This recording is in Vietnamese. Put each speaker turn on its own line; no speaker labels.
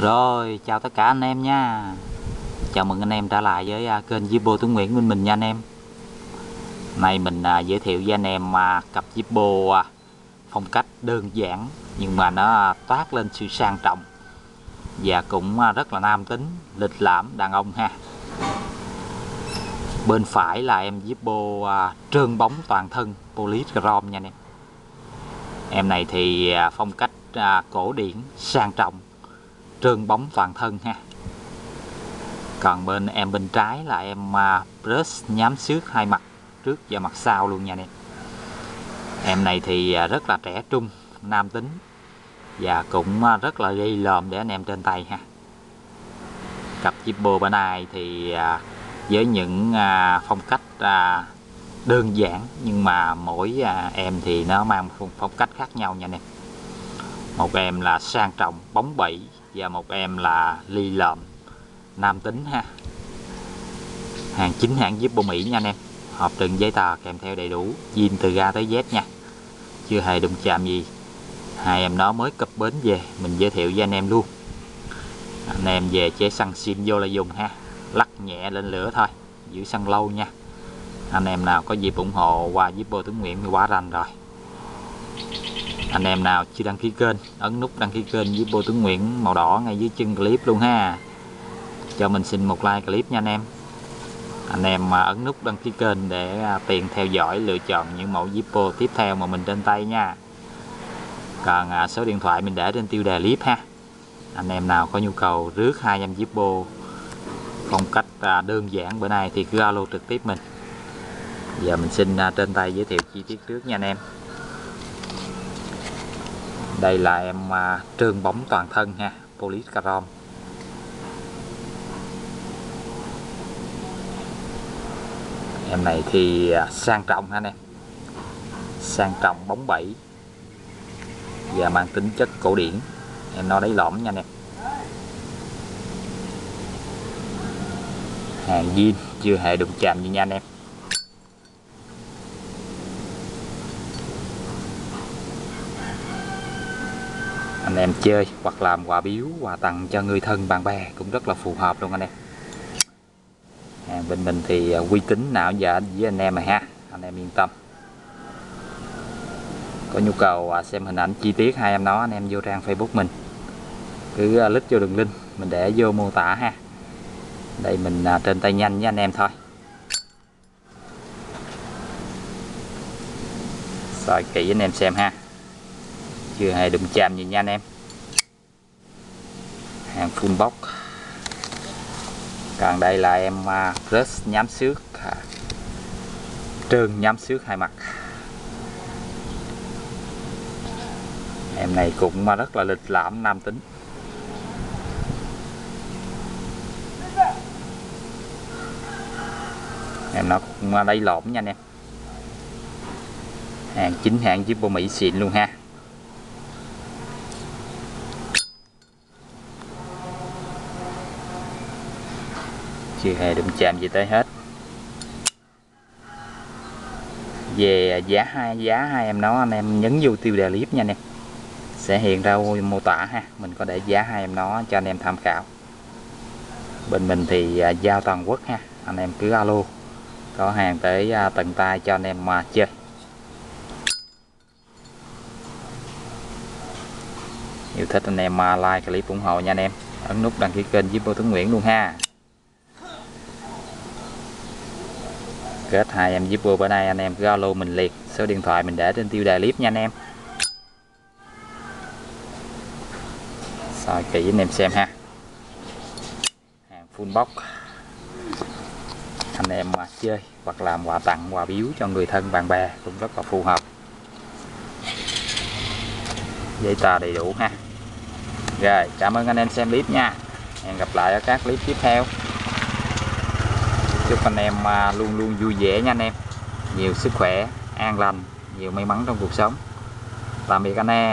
Rồi, chào tất cả anh em nha. Chào mừng anh em trở lại với à, kênh Zippo Tuấn Nguyễn Minh mình nha anh em. Nay mình à, giới thiệu với anh em à, cặp Zippo à, phong cách đơn giản Nhưng mà nó toát lên sự sang trọng Và cũng à, rất là nam tính, lịch lãm, đàn ông ha. Bên phải là em Zippo à, trơn bóng toàn thân Polychrome nha anh em. Em này thì à, phong cách cổ điển, sang trọng trơn bóng toàn thân ha. Còn bên em bên trái là em à, uh, brush nhám xước hai mặt trước và mặt sau luôn nha anh em. Em này thì à, rất là trẻ trung nam tính và cũng à, rất là gây lòm để anh em trên tay ha. Cặp Zippo bên này thì với những phong cách đơn giản nhưng mà mỗi em thì nó mang phong, phong cách khác nhau nha anh em. Một em là sang trọng bóng bẩy và một em là ly lợm, nam tính ha. Hàng chính hãng giúp bộ Mỹ nha anh em. Hộp đựng giấy tờ kèm theo đầy đủ zin từ ga tới Z nha. Chưa hề đụng chạm gì. Hai em nó mới cập bến về, mình giới thiệu với anh em luôn. Anh em về chế xăng xin vô là dùng ha. Lắc nhẹ lên lửa thôi, giữ xăng lâu nha. Anh em nào có dịp ủng hộ qua giúp bô tướng Nguyễn thì quá rành rồi anh em nào chưa đăng ký kênh, ấn nút đăng ký kênh với bô tướng Nguyễn màu đỏ ngay dưới chân clip luôn ha. Cho mình xin một like clip nha anh em. Anh em mà ấn nút đăng ký kênh để à, tiện tiền theo dõi lựa chọn những mẫu Zippo tiếp theo mà mình trên tay nha. Còn à, số điện thoại mình để trên tiêu đề clip ha. Anh em nào có nhu cầu rước 200 Zippo phong cách à, đơn giản bữa nay thì cứ alo trực tiếp mình. Giờ mình xin trên tay giới thiệu chi tiết trước nha anh em đây là em à, trơn bóng toàn thân ha police em này thì à, sang trọng ha anh em. Sang trọng bóng bẩy và mang tính chất cổ điển. Em nó đáy lõm nha anh em. Hàng zin chưa hề đụng chạm gì nha anh em. Anh em chơi hoặc làm quà biếu quà tặng cho người thân bạn bè cũng rất là phù hợp luôn anh em. À, bên mình thì à, uy tín nào giờ với anh em mà ha. Anh em yên tâm. Có nhu cầu à, xem hình ảnh chi tiết hai em nó anh em vô trang facebook mình. Cứ à, click vô đường link mình để vô mô tả ha. Đây mình trên tay nhanh với anh em thôi. Soi kỹ anh em xem ha chưa hề đụng chạm gì nha anh em. Hàng full box. Còn đây là em uh, nhám xước. Trường trơn nhám xước hai mặt. Em này cũng à, rất là lịch lãm nam tính. Em nó cũng lấy lộn nha anh em. Hàng chính hãng với bộ Mỹ xịn luôn ha. Chưa hề đụng chạm gì tới hết. Về à, giá hai giá hai em nó anh em nhấn vô tiêu đề clip nha anh em. Sẽ hiện ra mô tả ha, mình có để giá hai em nó cho anh em tham khảo. Bên mình thì à, giao toàn quốc ha, anh em cứ alo, có hàng tới à, tận tay cho anh em mà chơi. Yêu thích anh em like clip ủng hộ nha anh em. Ấn nút đăng ký kênh với Bô Tuấn Nguyễn luôn ha. Kết, hai em giúp vô bữa nay anh em cứ alo mình liền. Số điện thoại mình để trên tiêu đề clip nha anh em. Soi kỹ anh em xem ha. Hàng full box. Anh em mà chơi, hoặc làm quà tặng, quà biếu cho người thân, bạn bè cũng rất là phù hợp. Giấy tờ đầy đủ ha. Rồi, cảm ơn anh em xem clip nha. Hẹn gặp lại ở các clip tiếp theo chúc anh em à, luôn luôn vui vẻ nha anh em. Nhiều sức khỏe, an lành, nhiều may mắn trong cuộc sống. Tạm biệt anh em.